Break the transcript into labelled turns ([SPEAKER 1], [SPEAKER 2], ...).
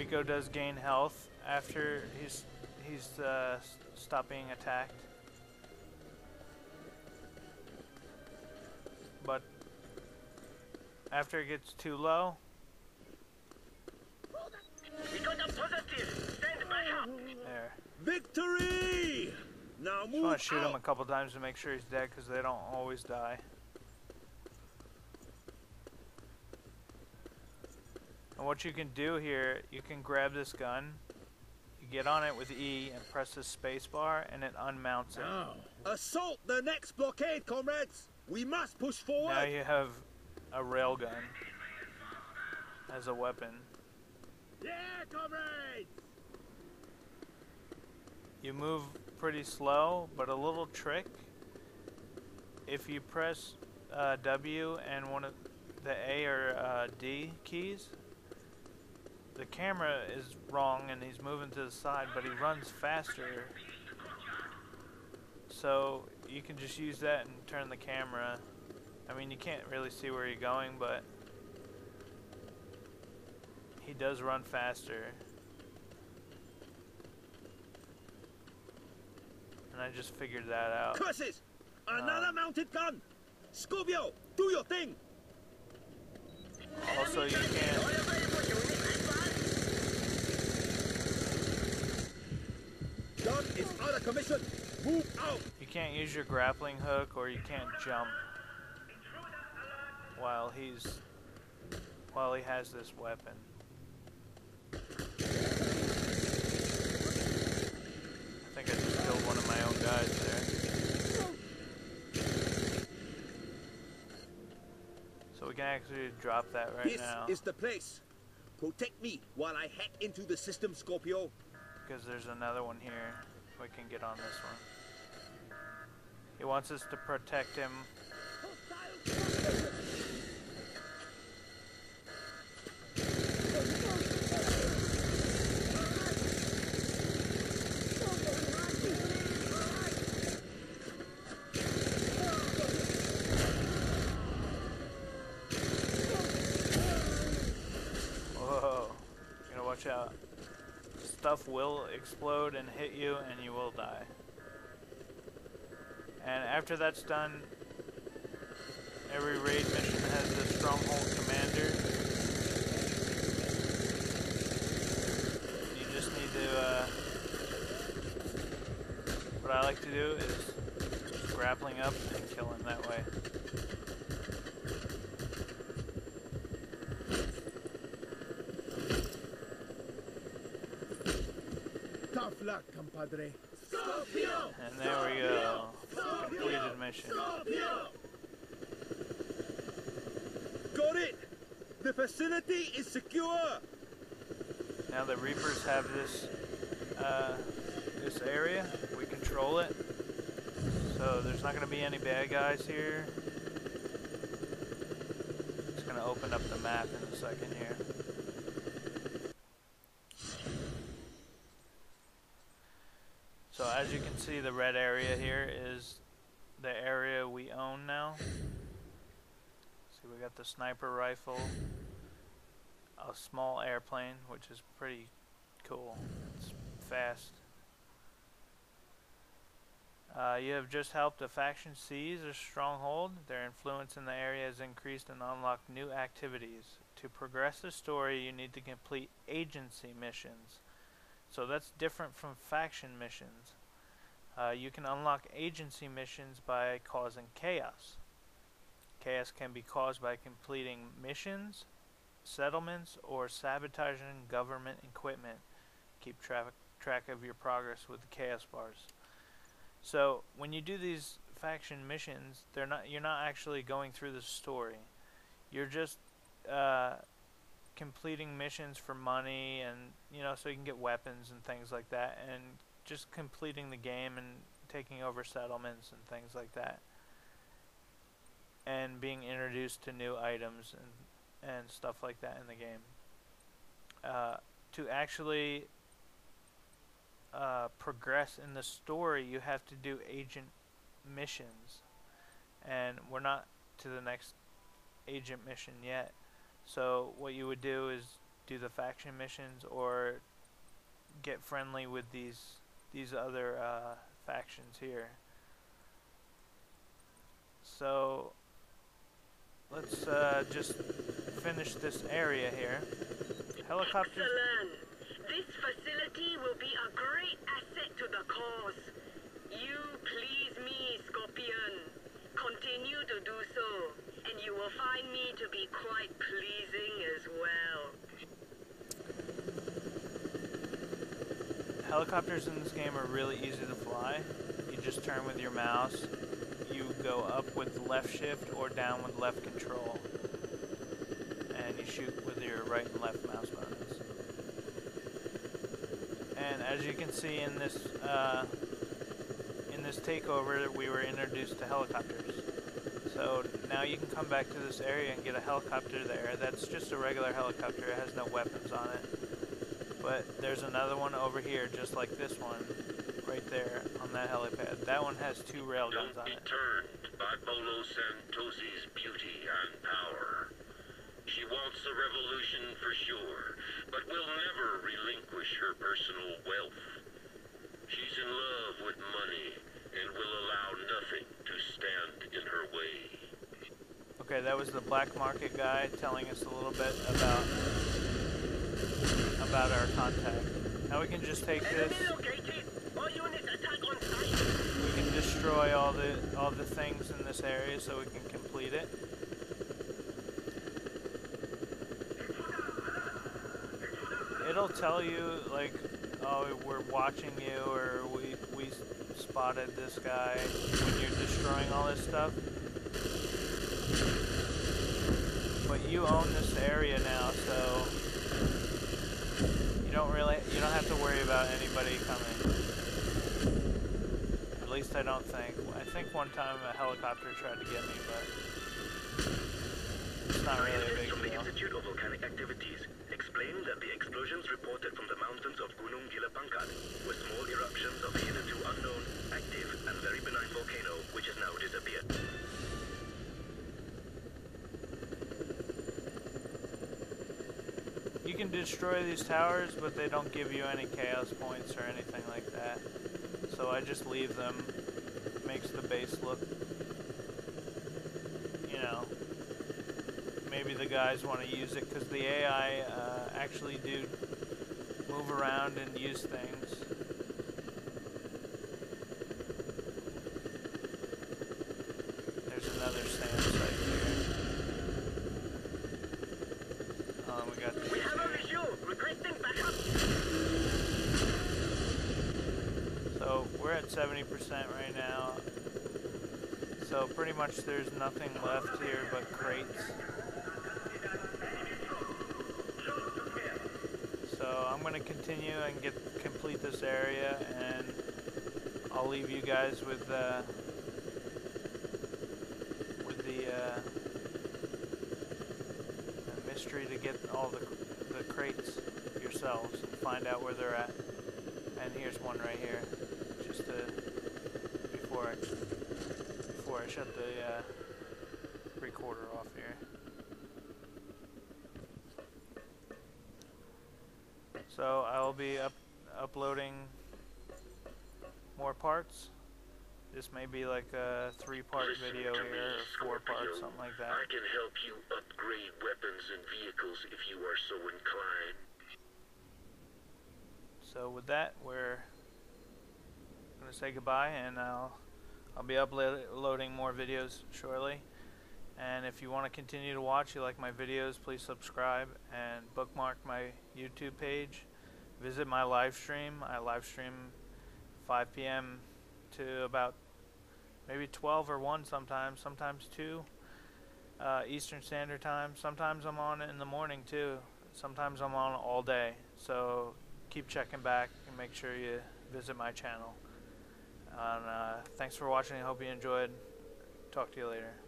[SPEAKER 1] Rico does gain health after he's he's uh, stopped being attacked. But after it gets too low, there.
[SPEAKER 2] Victory! Now move.
[SPEAKER 1] Just want to shoot him a couple times to make sure he's dead because they don't always die. And what you can do here, you can grab this gun, you get on it with E and press the space bar and it unmounts it.
[SPEAKER 2] Now, assault the next blockade, comrades. We must push forward.
[SPEAKER 1] Now you have a railgun as a weapon.
[SPEAKER 2] Yeah, comrades.
[SPEAKER 1] You move pretty slow, but a little trick. If you press uh, W and one of the A or uh, D keys, the camera is wrong and he's moving to the side, but he runs faster. So you can just use that and turn the camera. I mean, you can't really see where you're going, but he does run faster. And I just figured that out.
[SPEAKER 2] Curses! Another
[SPEAKER 1] Uh.
[SPEAKER 2] mounted gun. Scorpio, do your thing.
[SPEAKER 1] Also, you can't.
[SPEAKER 2] Gun is out of commission. Move out.
[SPEAKER 1] You can't use your grappling hook or you can't jump while he's while he has this weapon. I think I just killed one of my own guys there. So we can actually drop that right
[SPEAKER 2] this
[SPEAKER 1] now
[SPEAKER 2] is the place. Protect me while I hack into the system, Scorpio.
[SPEAKER 1] because there's another one here. We can get on this one. He wants us to protect him Whoa. You gotta watch out. Stuff will explode and hit you, and you will die. And after that's done, every raid mission has a stronghold commander. You just need to, uh, what I like to do is grappling up and kill him that way.
[SPEAKER 2] Compadre.
[SPEAKER 1] And there we go. Completed mission.
[SPEAKER 2] Got it. The facility is secure.
[SPEAKER 1] Now the Reapers have this uh, this area. We control it. So there's not going to be any bad guys here. It's going to open up the map in a second here. So as you can see, the red area here is the area we own now. See, we got the sniper rifle, a small airplane, which is pretty cool. It's fast. Uh, you have just helped a faction seize a stronghold. Their influence in the area has increased and unlocked new activities. To progress the story, you need to complete agency missions. So that's different from faction missions. Uh, you can unlock agency missions by causing chaos. Chaos can be caused by completing missions, settlements, or sabotaging government equipment. Keep tra track of your progress with the chaos bars. So when you do these faction missions, they're not you're not actually going through the story. You're just uh, completing missions for money and you know so you can get weapons and things like that and just completing the game and taking over settlements and things like that. And being introduced to new items and and stuff like that in the game. Uh, to actually uh, progress in the story you have to do agent missions. And we're not to the next agent mission yet. So what you would do is do the faction missions or get friendly with these these other uh, factions here. So let's uh, just finish this area here. Helicopters.
[SPEAKER 3] Excellent. This facility will be a great asset to the cause. You please me, Scorpio. Continue to do so, and you will find me to be quite pleasing as well.
[SPEAKER 1] Helicopters in this game are really easy to fly. You just turn with your mouse. You go up with left shift or down with left control. And you shoot with your right and left mouse buttons. And as you can see in this uh, in this takeover, we were introduced to helicopters. So now you can come back to this area and get a helicopter there. That's just a regular helicopter. It has no weapons on it. But there's another one over here, just like this one, right there on that helipad. That one has two railguns on it.
[SPEAKER 4] turned by Bolo Santosi's beauty and power. She wants a revolution for sure, but will never relinquish her personal wealth. She's in love with money and will allow nothing to stand in her way.
[SPEAKER 1] Okay, that was the black market guy telling us a little bit about about our contact. Now we can just take this. We can destroy all the all the things in this area so we can complete it. It'll tell you like, oh, we're watching you, or we we spotted this guy when you're destroying all this stuff. But you own this area now, so you don't really you don't have to worry about anybody coming. At least I don't think. I think one time a helicopter tried to get me, but it's not really a big
[SPEAKER 5] from the
[SPEAKER 1] deal.
[SPEAKER 5] Institute of Volcanic Activities explained that the explosions reported from the mountains of Gunung Gilapangkat were small eruptions of a hitherto unknown, active, and very benign volcano which has now disappeared.
[SPEAKER 1] You can destroy these towers, but they don't give you any chaos points or anything like that. So I just leave them. Makes the base look, you know, maybe the guys want to use it because the AI uh, actually do move around and use things. There's another SAM site here. Um, we got
[SPEAKER 3] We
[SPEAKER 1] these
[SPEAKER 3] have a
[SPEAKER 1] here.
[SPEAKER 3] visual. Requesting backup.
[SPEAKER 1] So we're at 70% right now. So pretty much there's nothing left here but crates. So I'm gonna continue and get complete this area, and I'll leave you guys with uh, with the, uh, the mystery to get all the the crates yourselves and find out where they're at. And here's one right here, just to, before I before I shut the uh, recorder off here. So I will be up uploading more parts. This may be like a three-part video here, or four parts, something like that.
[SPEAKER 4] I can help you upgrade weapons and vehicles if you are so inclined.
[SPEAKER 1] So with that, we're gonna say goodbye, and I'll I'll be uploading more videos shortly. And if you want to continue to watch, you like my videos, please subscribe and bookmark my YouTube page. Visit my live stream. I live stream 5 p.m. to about maybe 12 or 1 sometimes, sometimes 2 uh, Eastern Standard Time. Sometimes I'm on in the morning too. Sometimes I'm on all day. So keep checking back and make sure you visit my channel. And uh, thanks for watching. I hope you enjoyed. Talk to you later.